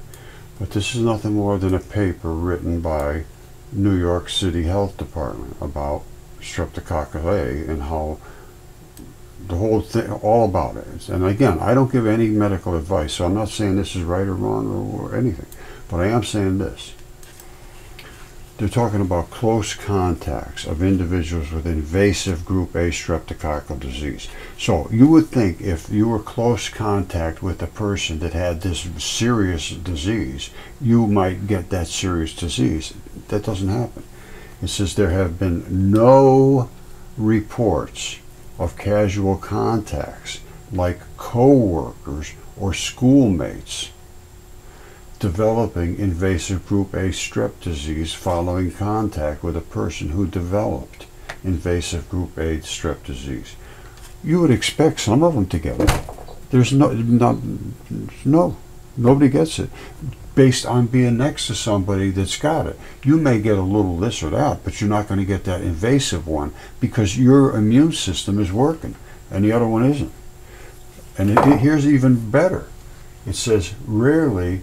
Speaker 1: But this is nothing more than a paper written by New York City Health Department about Streptococcus A and how the whole thing, all about it. And again, I don't give any medical advice, so I'm not saying this is right or wrong or, or anything. But I am saying this. They're talking about close contacts of individuals with invasive group A streptococcal disease. So you would think if you were close contact with a person that had this serious disease, you might get that serious disease. That doesn't happen. It says there have been no reports of casual contacts like co-workers or schoolmates developing invasive group A strep disease following contact with a person who developed invasive group A strep disease. You would expect some of them to get it. There's no, not, no, nobody gets it based on being next to somebody that's got it. You may get a little this or that, but you're not going to get that invasive one because your immune system is working and the other one isn't. And it, it, here's even better. It says rarely,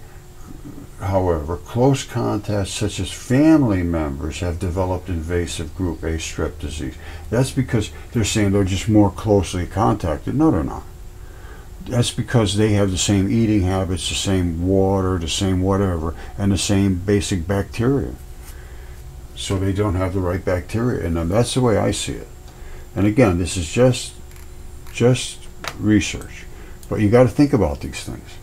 Speaker 1: however, close contacts such as family members have developed invasive group A strep disease. That's because they're saying they're just more closely contacted. No, they're not that's because they have the same eating habits, the same water, the same whatever, and the same basic bacteria. So they don't have the right bacteria in them. That's the way I see it. And again, this is just just research. But you got to think about these things.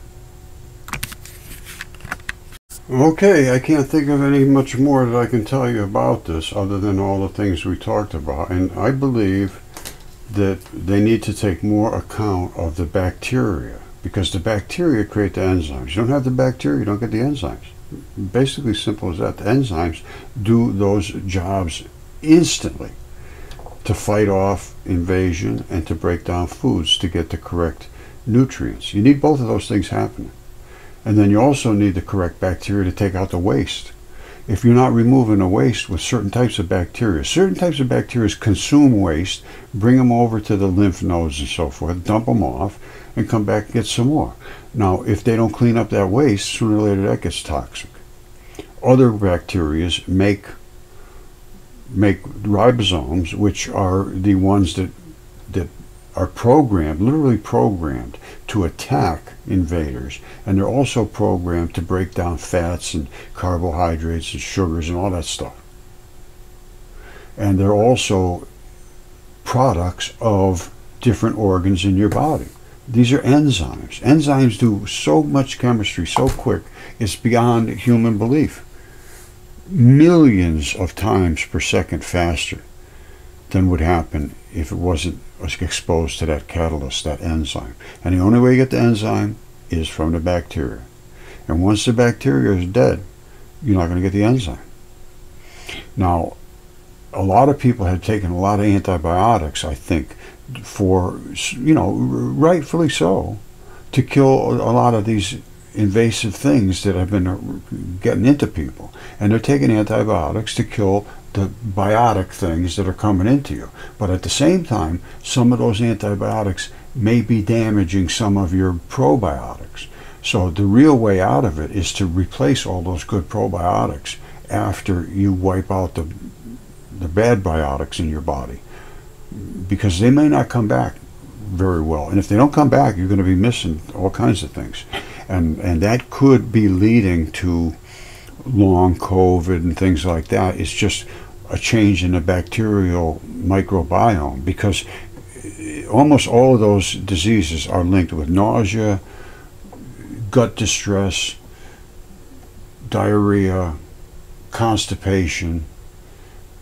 Speaker 1: Okay, I can't think of any much more that I can tell you about this other than all the things we talked about. And I believe that they need to take more account of the bacteria because the bacteria create the enzymes. You don't have the bacteria, you don't get the enzymes. Basically, simple as that. The enzymes do those jobs instantly to fight off invasion and to break down foods to get the correct nutrients. You need both of those things happening. And then you also need the correct bacteria to take out the waste if you're not removing the waste with certain types of bacteria. Certain types of bacteria consume waste, bring them over to the lymph nodes and so forth, dump them off, and come back and get some more. Now, if they don't clean up that waste, sooner or later that gets toxic. Other bacteria make make ribosomes, which are the ones that that are programmed, literally programmed, to attack invaders. And they're also programmed to break down fats and carbohydrates and sugars and all that stuff. And they're also products of different organs in your body. These are enzymes. Enzymes do so much chemistry so quick, it's beyond human belief. Millions of times per second faster than would happen if it wasn't exposed to that catalyst, that enzyme. And the only way you get the enzyme is from the bacteria. And once the bacteria is dead, you're not going to get the enzyme. Now, a lot of people have taken a lot of antibiotics, I think, for, you know, rightfully so, to kill a lot of these invasive things that have been getting into people. And they're taking antibiotics to kill the biotic things that are coming into you. But at the same time, some of those antibiotics may be damaging some of your probiotics. So the real way out of it is to replace all those good probiotics after you wipe out the the bad biotics in your body because they may not come back very well. And if they don't come back, you're going to be missing all kinds of things. And and that could be leading to long COVID and things like that. It's just a change in the bacterial microbiome because almost all of those diseases are linked with nausea, gut distress, diarrhea, constipation,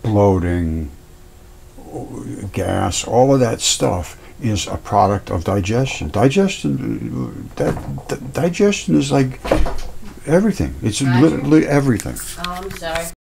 Speaker 1: bloating, gas, all of that stuff is a product of digestion. Digestion, that, that digestion is like everything. It's literally everything.
Speaker 4: Oh, I'm sorry.